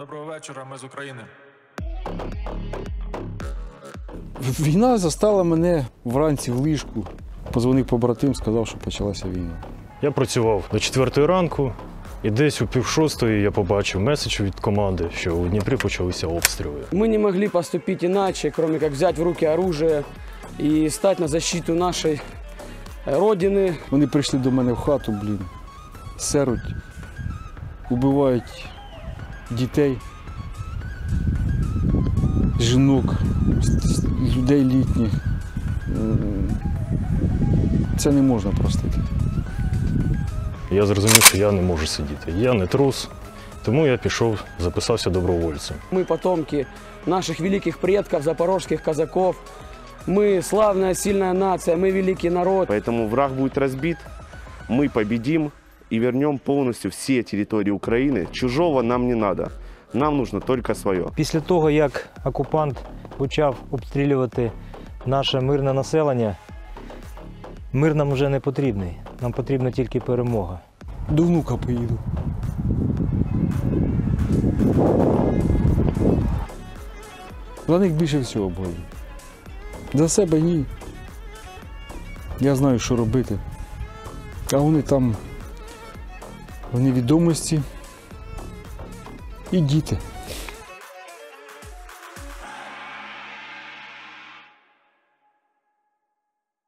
Доброго вечора, ми з України. Війна застала мене вранці в ліжку. Позвонив побратим, сказав, що почалася війна. Я працював до четвертої ранку, і десь у пів шостої я побачив меседж від команди, що у Дніпрі почалися обстріли. Мы не могли поступить иначе, кроме как взять в руки оружие и стать на защиту нашей э, Родины. Вони прийшли до мене в хату, блін, серуть, убивають дітей, жінок, с- с- людей літніх. М, Це не можна простити. Я зрозумів, що я не можу сидіти. Я не трус, тому я пішов, записався добровольцем. Мы потомки наших великих предков, запорожских казаков. Мы славная, сильная нация, мы великий народ. Поэтому враг будет разбит, мы победим и вернем полностью все территории Украины. Чужого нам не надо. Нам нужно только свое. Після того, як окупант почав обстрілювати наше мирне населення, мир нам вже не потрібний. Нам потрібна тільки перемога. До внука поїду. За них більше всього бою. За себе ні. Я знаю, що робити. А вони там в невідомості і діти.